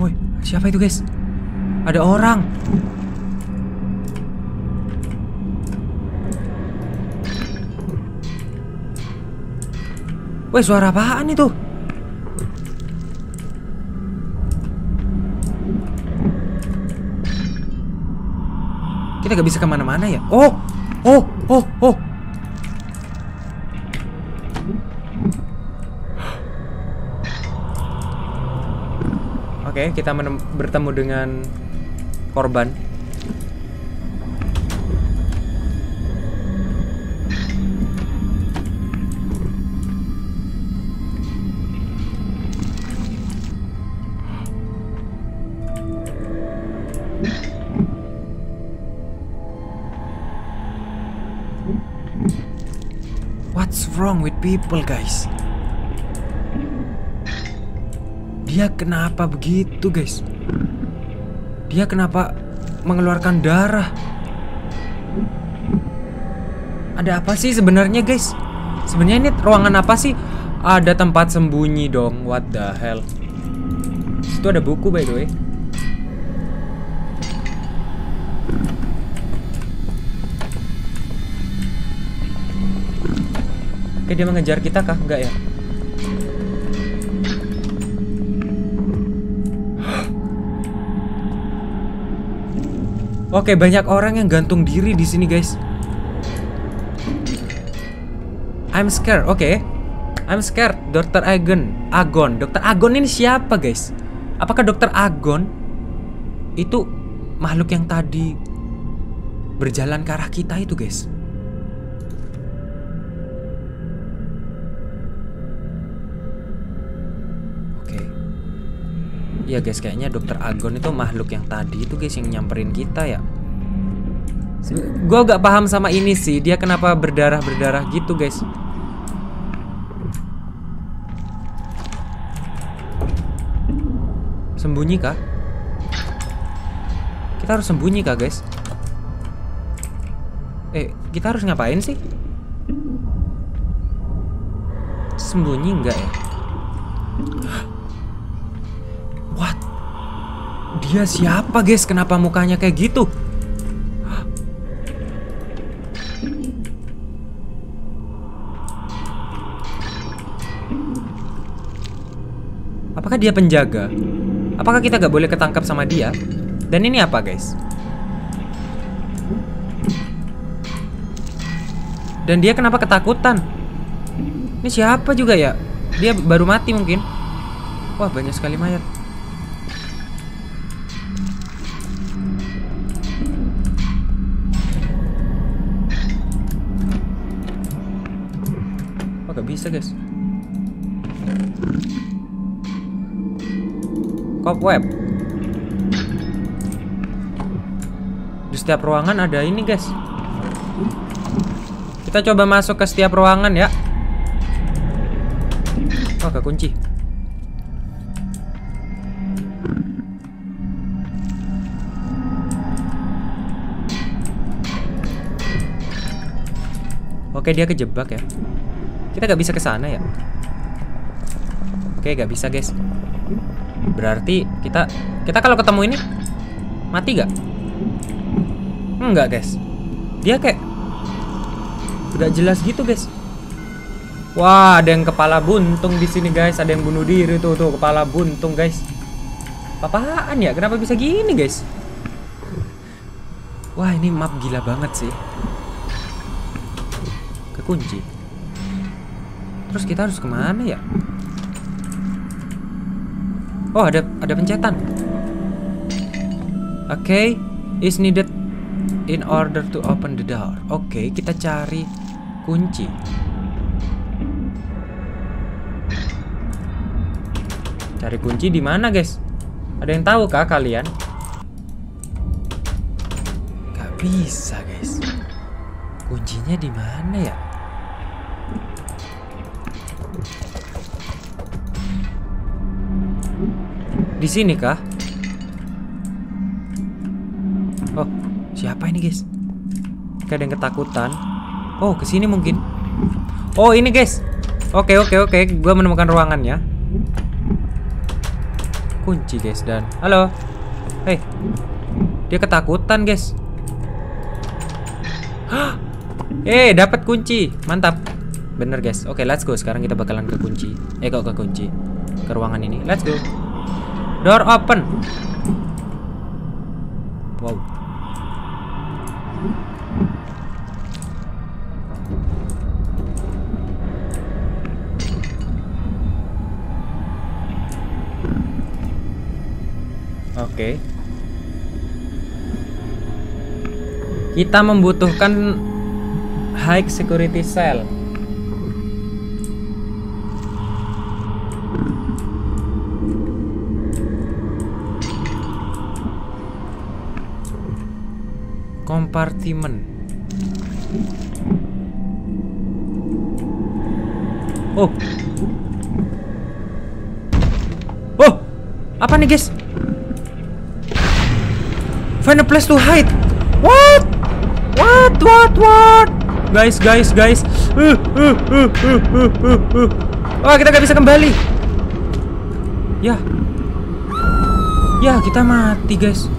Woi, siapa itu guys? Ada orang. Woi, suara apaan itu? Kita gak bisa ke mana-mana ya? Oh, oh, oh, oh. Oke, kita menem- bertemu dengan korban. What's wrong with people, guys? Dia kenapa begitu, guys? Dia kenapa mengeluarkan darah? Ada apa sih sebenarnya, guys? Sebenarnya ini ruangan apa sih? Ada tempat sembunyi dong. What the hell? Itu ada buku by the way. Oke, dia mengejar kita kah? Enggak ya? Oke, banyak orang yang gantung diri di sini, guys. I'm scared. Oke. I'm scared. Dr. Agon. Agon. Dr. Agon ini siapa, guys? Apakah Dr. Agon itu makhluk yang tadi berjalan ke arah kita itu, guys? Iya guys, kayaknya Dokter Agon itu makhluk yang tadi itu guys yang nyamperin kita ya. Gue gak paham sama ini sih, dia kenapa berdarah-berdarah gitu guys. Sembunyi kah? Kita harus sembunyi kah guys? Eh, kita harus ngapain sih? Sembunyi enggak ya? Dia siapa guys? Kenapa mukanya kayak gitu? Apakah dia penjaga? Apakah kita gak boleh ketangkap sama dia? Dan ini apa guys? Dan dia kenapa ketakutan? Ini siapa juga ya? Dia baru mati mungkin. Wah banyak sekali mayat. Cobweb. Di setiap ruangan ada ini guys. Kita coba masuk ke setiap ruangan ya. Oh, kekunci. Oke, dia kejebak ya. Kita gak bisa ke sana ya. Oke, gak bisa, guys. Berarti kita kita kalau ketemu ini mati gak? Enggak, guys. Dia kayak Gak jelas gitu, guys. Wah, ada yang kepala buntung di sini, guys. Ada yang bunuh diri tuh, tuh kepala buntung, guys. Apaan ya? Kenapa bisa gini, guys? Wah, ini map gila banget sih. Kekunci. Terus kita harus ke mana ya? Oh, ada ada pencetan. Oke, okay, is needed in order to open the door. Oke, okay, kita cari kunci. Cari kunci di mana, guys? Ada yang tahu kah kalian? Gak bisa, guys. Kuncinya di mana ya? Di sini kah? Oh, siapa ini, guys? Kayak ada yang ketakutan. Oh, ke sini mungkin. Oh, ini, guys. Oke, oke, oke. Gua menemukan ruangannya. kunci guys dan halo hei dia ketakutan guys eh dapat kunci mantap bener guys oke let's go sekarang kita bakalan ke kunci eh kok ke kunci ke ruangan ini let's go door open wow Oke. Kita membutuhkan high security cell. Kompartimen. Oh. Oh. Apa nih, guys? Find a place to hide. What? What? What? What? Guys, guys, guys. Uh, uh, uh, uh, uh, uh, uh. Wah, kita gak bisa kembali. Ya. Ya, kita mati, guys.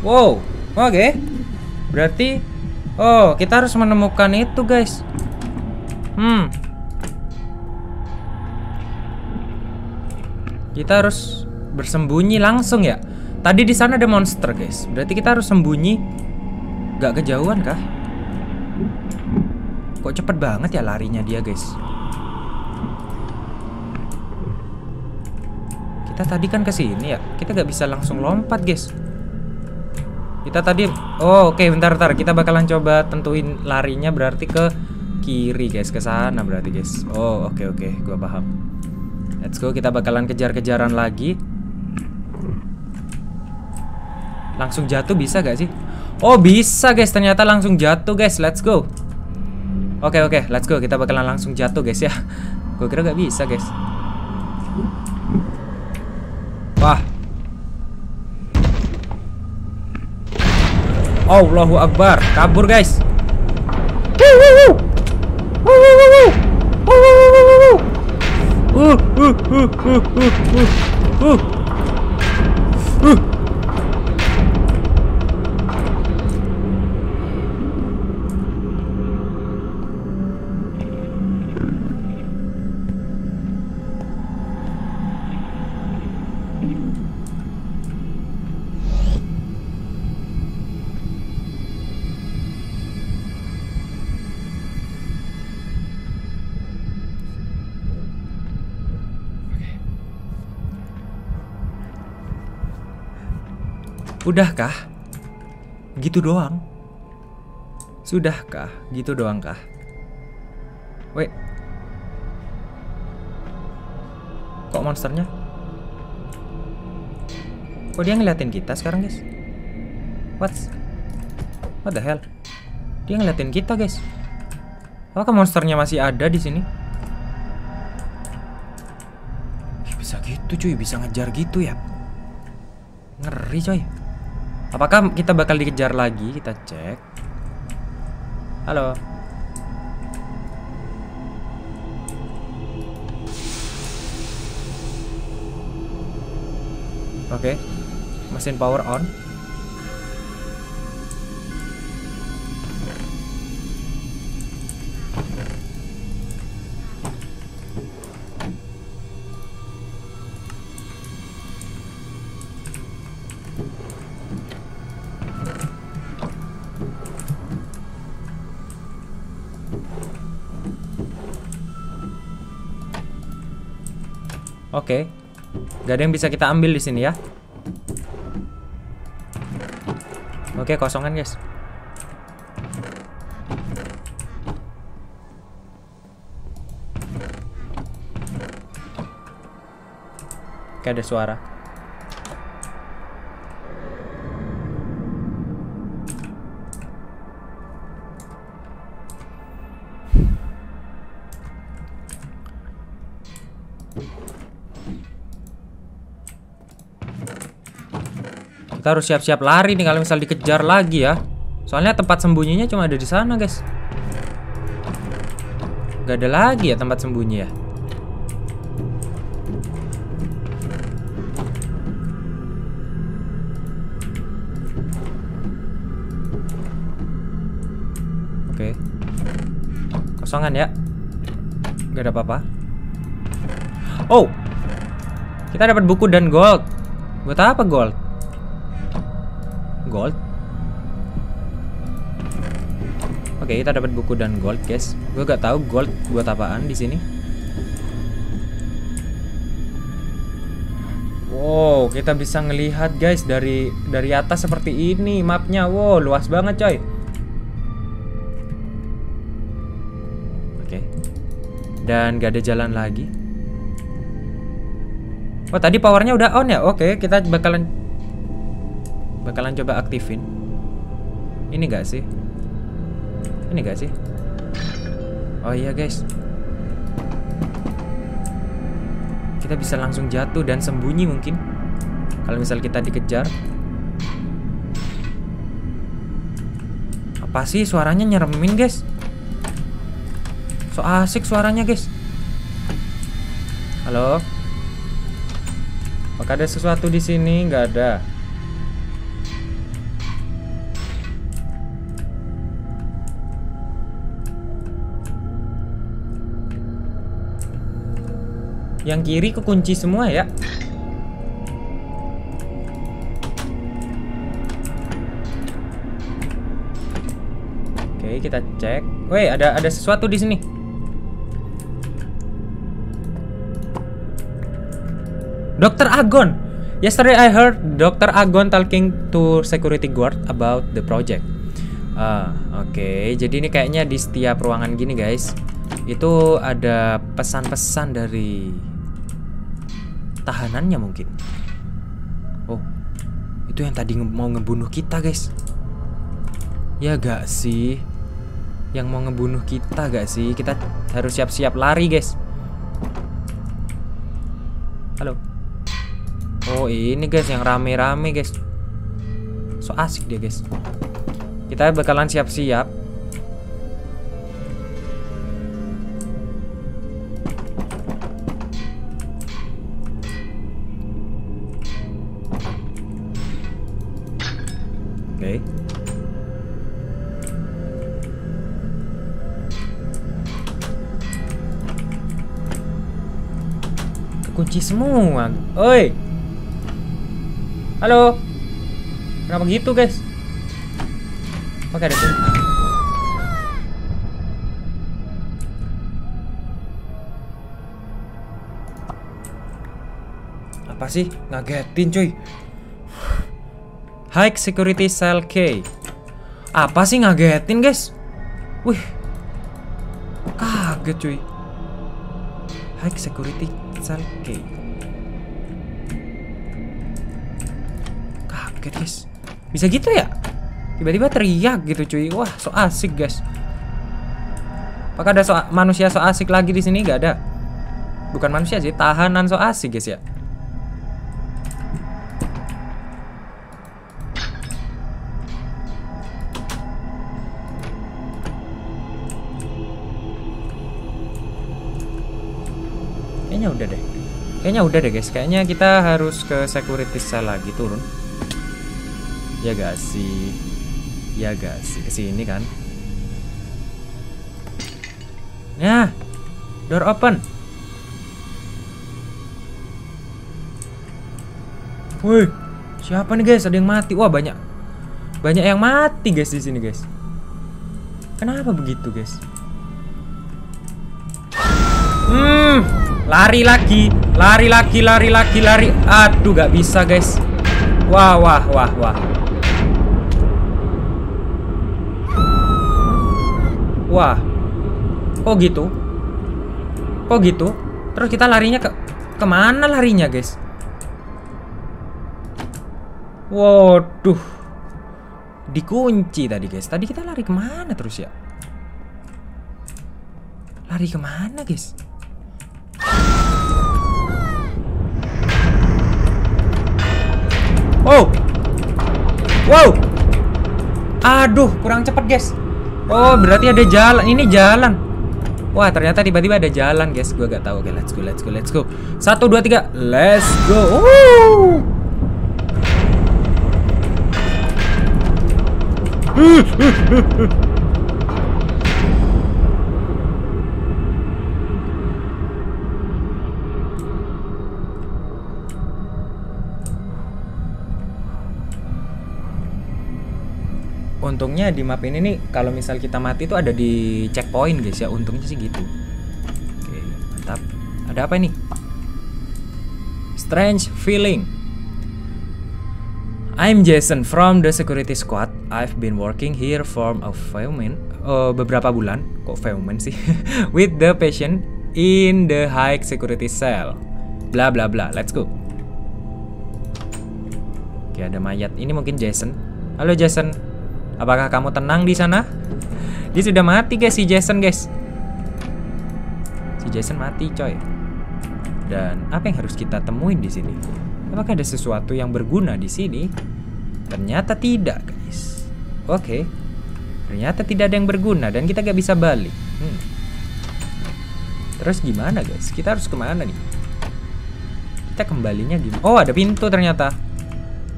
Wow. Oke. Berarti Oh, kita harus menemukan itu, guys. Hmm. Kita harus bersembunyi langsung ya. Tadi di sana ada monster, guys. Berarti kita harus sembunyi. Gak kejauhan kah? Kok cepet banget ya larinya dia, guys? Kita tadi kan ke sini ya. Kita gak bisa langsung lompat, guys. Kita tadi Oh, oke, okay, bentar bentar. Kita bakalan coba tentuin larinya berarti ke kiri, guys. Ke sana berarti, guys. Oh, oke okay, oke, okay. gua paham. Let's go, kita bakalan kejar-kejaran lagi. Langsung jatuh bisa gak sih? Oh, bisa, guys. Ternyata langsung jatuh, guys. Let's go. Oke, okay, oke, okay. let's go. Kita bakalan langsung jatuh, guys ya. Gue kira gak bisa, guys. Allahu Akbar. Kabur, guys. Uh, uh, uh, uh, uh, uh. Udahkah? Gitu doang? Sudahkah? Gitu doang kah? Wait. Kok monsternya? Kok dia ngeliatin kita sekarang, guys? What? What the hell? Dia ngeliatin kita, guys. Apakah monsternya masih ada di sini? Bisa gitu, cuy. Bisa ngejar gitu ya. Ngeri, coy. Apakah kita bakal dikejar lagi? Kita cek. Halo. Oke. Okay. Mesin power on. Gak ada yang bisa kita ambil di sini ya. Oke, kosongan, guys. Kayak ada suara. Kita harus siap-siap lari nih kalau misal dikejar lagi ya. Soalnya tempat sembunyinya cuma ada di sana, guys. Gak ada lagi ya tempat sembunyi ya. Oke. Kosongan ya. Gak ada apa-apa. Oh. Kita dapat buku dan gold. Buat apa gold? Gold? Oke, kita dapat buku dan gold, guys. Gue gak tahu gold buat apaan di sini. Wow, kita bisa ngelihat guys dari dari atas seperti ini mapnya. Wow, luas banget coy. Oke. Dan gak ada jalan lagi. Oh, tadi powernya udah on ya? Oke, kita bakalan bakalan coba aktifin. Ini gak sih? Ini gak sih? Oh iya guys Kita bisa langsung jatuh dan sembunyi mungkin Kalau misal kita dikejar Apa sih suaranya nyeremin guys So asik suaranya guys Halo Apakah ada sesuatu di sini? Nggak ada Yang kiri kekunci semua ya. Oke, kita cek. Woi, ada ada sesuatu di sini. Dr. Agon. Yesterday I heard Dr. Agon talking to security guard about the project. Ah, oke. Okay. Jadi ini kayaknya di setiap ruangan gini, guys. Itu ada pesan-pesan dari tahanannya mungkin. Oh, itu yang tadi mau ngebunuh kita, guys. Ya gak sih? Yang mau ngebunuh kita gak sih? Kita harus siap-siap lari, guys. Halo. Oh, ini guys yang rame-rame, guys. So asik dia, guys. Kita bakalan siap-siap kunci semua. Oi. Halo. Kenapa gitu, guys? Ada kunci. Apa sih? Ngagetin, cuy. High Security Cell K. Apa sih ngagetin, guys? Wih. Kaget, cuy. High Security Cell K. Kaget, guys. Bisa gitu ya? Tiba-tiba teriak gitu, cuy. Wah, so asik, guys. Apakah ada so manusia so asik lagi di sini? Gak ada. Bukan manusia sih, tahanan so asik, guys ya. Kayaknya udah deh guys. Kayaknya kita harus ke security cell lagi turun. Ya gak sih? Ya gak sih? Ke sini kan? Nah, door open. Woi, siapa nih guys? Ada yang mati. Wah banyak, banyak yang mati guys di sini guys. Kenapa begitu guys? Hmm, Lari lagi, lari lagi, lari lagi, lari. Aduh, gak bisa, guys. Wah, wah, wah, wah. Wah. Kok gitu? Kok gitu? Terus kita larinya ke ke mana larinya, guys? Waduh. Dikunci tadi, guys. Tadi kita lari ke mana terus ya? Lari ke mana, guys? Wow. Wow. Aduh, kurang cepet, guys. Oh, berarti ada jalan. Ini jalan. Wah ternyata tiba-tiba ada jalan guys Gue gak tahu Oke let's go let's go let's go Satu dua tiga Let's go Woo! untungnya di map ini nih kalau misal kita mati itu ada di checkpoint guys ya. Untungnya sih gitu. Oke mantap. Ada apa ini? Strange feeling. I'm Jason from the security squad. I've been working here for a few months uh, beberapa bulan. Kok few months sih? With the patient in the high security cell. Bla bla bla. Let's go. Oke ada mayat. Ini mungkin Jason. Halo Jason Apakah kamu tenang di sana? Dia sudah mati guys si Jason guys. Si Jason mati coy. Dan apa yang harus kita temuin di sini? Apakah ada sesuatu yang berguna di sini? Ternyata tidak guys. Oke. Ternyata tidak ada yang berguna dan kita gak bisa balik. Hmm. Terus gimana guys? Kita harus ke mana nih? Kita kembalinya gimana? Oh ada pintu ternyata.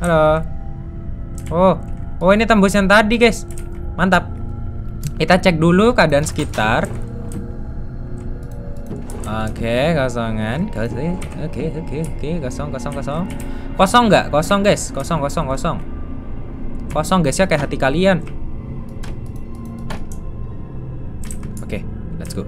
Halo. Oh Oh ini tembus yang tadi guys. Mantap. Kita cek dulu keadaan sekitar. Oke kosongan. Oke oke oke. Kosong kosong kosong. Kosong nggak? Kosong guys. Kosong kosong kosong. Kosong guys ya kayak hati kalian. Oke let's go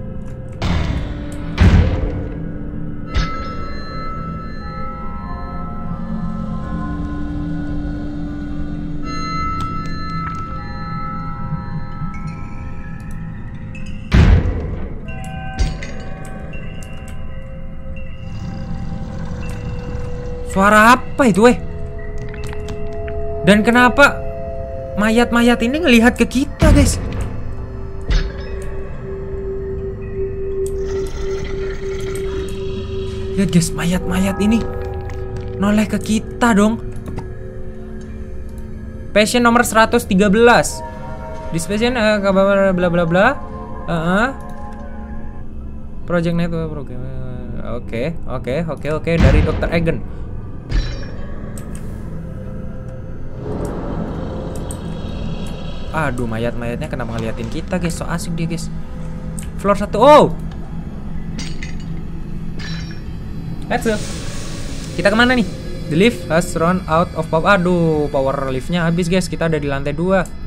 Suara apa itu eh? Dan kenapa mayat-mayat ini ngelihat ke kita guys? Lihat guys, mayat-mayat ini noleh ke kita dong. Passion nomor 113. This patient uh, bla bla bla bla. Uh -uh. Project Network program. Oke, oke, oke, oke dari Dr. Egan. Aduh mayat-mayatnya kenapa ngeliatin kita guys? So asik dia guys. Floor satu. Oh! Let's go Kita ke mana nih? The lift has run out of power. Aduh power liftnya habis guys. Kita ada di lantai 2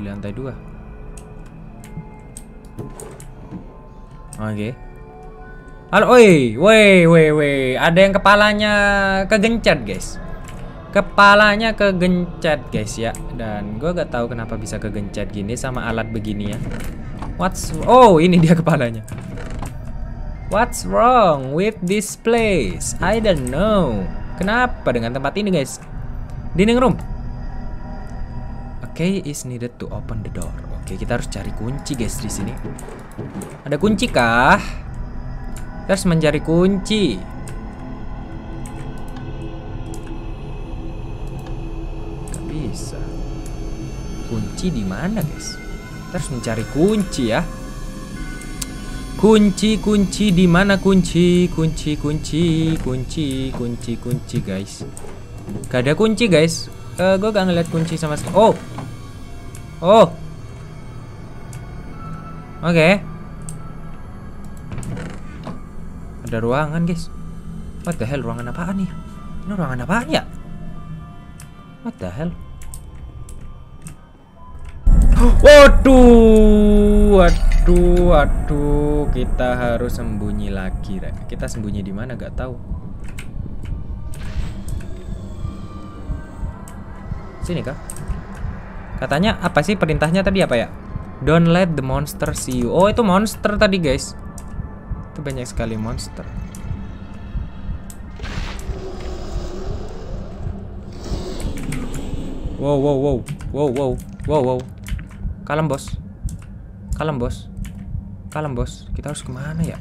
di lantai 2 Oke. okay. Halo, woi, woi, woi, woi, ada yang kepalanya kegencet, guys. Kepalanya kegencet, guys ya. Dan gue gak tahu kenapa bisa kegencet gini sama alat begini ya. What's Oh, ini dia kepalanya. What's wrong with this place? I don't know. Kenapa dengan tempat ini, guys? Dining room. Oke, okay, is needed to open the door. Oke, okay, kita harus cari kunci, guys, di sini. Ada kunci kah? Harus mencari kunci. Gak bisa. Kunci di mana, guys? Harus mencari kunci ya. Kunci, kunci di mana kunci? Kunci, kunci, kunci, kunci, kunci, guys. Gak ada kunci, guys. Uh, eh, gue gak ngeliat kunci sama sekali. Oh, oh. Oke. Okay. Ada ruangan guys. What the hell ruangan apaan nih Ini ruangan apaan ya? What the hell? Waduh Waduh Waduh. Kita harus sembunyi lagi Kita sembunyi di mana? Gak tahu. Sini kah Katanya apa sih perintahnya tadi? Apa ya? Don't let the monster see you. Oh itu monster tadi guys itu banyak sekali monster. Wow, wow, wow. Wow, wow. Wow, wow. Kalem, bos. Kalem, bos. Kalem, bos. Kita harus ke mana ya?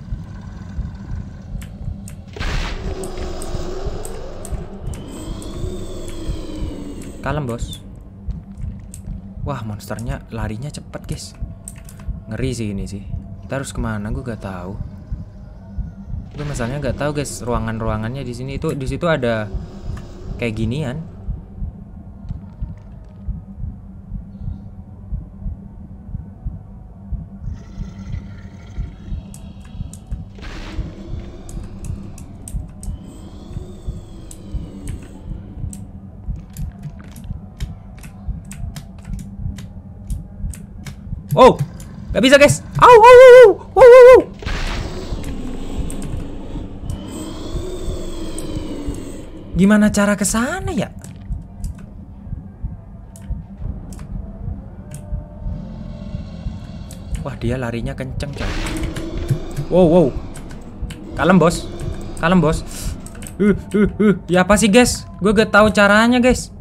Kalem, bos. Wah, monsternya larinya cepet, guys. Ngeri sih ini sih. Kita harus ke mana? Gue gak tahu. Gue masalahnya gak tahu, guys. Ruangan-ruangannya di sini itu di situ ada kayak ginian. Oh, gak bisa guys. Au, au, au, au, au, au. Gimana cara ke sana ya? Wah, dia larinya kenceng, coy. Wow, wow. Kalem, Bos. Kalem, Bos. Uh, uh, uh. Ya apa sih, guys? Gue gak tahu caranya, guys.